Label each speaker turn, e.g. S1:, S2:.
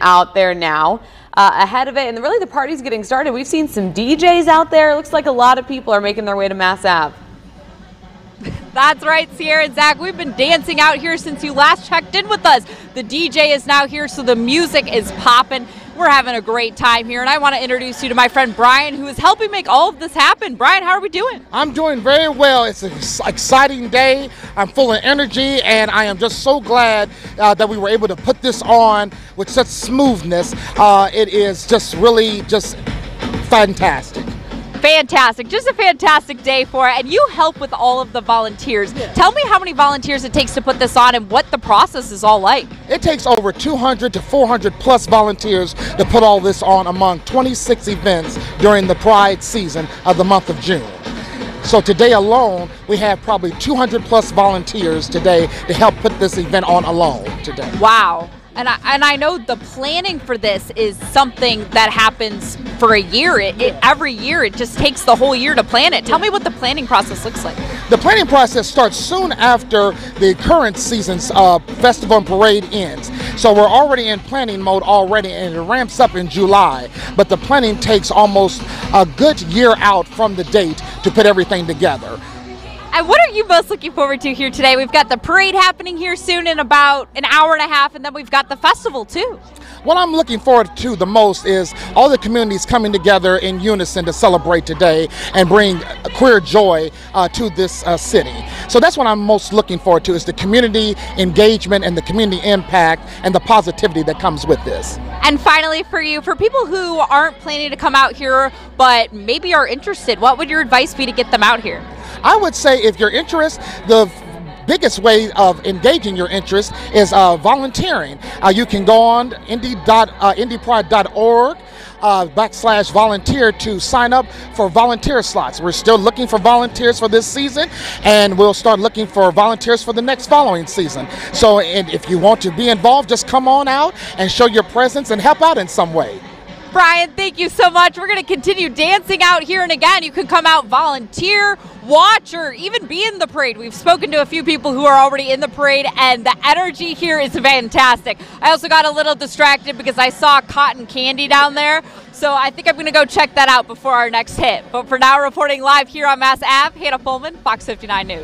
S1: out there now uh, ahead of it. And really the party's getting started. We've seen some DJs out there. It looks like a lot of people are making their way to Mass Ave.
S2: That's right, Sierra and Zach. We've been dancing out here since you last checked in with us. The DJ is now here, so the music is popping. We're having a great time here, and I want to introduce you to my friend Bryan, who is helping make all of this happen. Bryan, how are we doing?
S3: I'm doing very well. It's an exciting day. I'm full of energy, and I am just so glad uh, that we were able to put this on with such smoothness. Uh, it is just really just fantastic
S2: fantastic. Just a fantastic day for it. And you help with all of the volunteers. Yeah. Tell me how many volunteers it takes to put this on and what the process is all like.
S3: It takes over 200 to 400 plus volunteers to put all this on among 26 events during the Pride season of the month of June. So today alone, we have probably 200 plus volunteers today to help put this event on alone today.
S2: Wow. And I, and I know the planning for this is something that happens for a year. It, it, every year, it just takes the whole year to plan it. Tell me what the planning process looks like.
S3: The planning process starts soon after the current season's uh, festival and parade ends. So we're already in planning mode already, and it ramps up in July. But the planning takes almost a good year out from the date to put everything together.
S2: And what are you most looking forward to here today? We've got the parade happening here soon in about an hour and a half, and then we've got the festival too.
S3: What I'm looking forward to the most is all the communities coming together in unison to celebrate today and bring queer joy uh, to this uh, city. So that's what I'm most looking forward to is the community engagement and the community impact and the positivity that comes with this.
S2: And finally, for you, for people who aren't planning to come out here but maybe are interested, what would your advice be to get them out here?
S3: I would say if your interest, the biggest way of engaging your interest is uh, volunteering. Uh, you can go on indie dot, uh, uh, backslash volunteer to sign up for volunteer slots. We're still looking for volunteers for this season, and we'll start looking for volunteers for the next following season. So, if you want to be involved, just come on out and show your presence and help out in some way.
S2: Bryan, thank you so much. We're going to continue dancing out here. And again, you can come out, volunteer, watch, or even be in the parade. We've spoken to a few people who are already in the parade, and the energy here is fantastic. I also got a little distracted because I saw cotton candy down there. So I think I'm going to go check that out before our next hit. But for now, reporting live here on Mass Ave, Hannah Follman, Fox 59 News.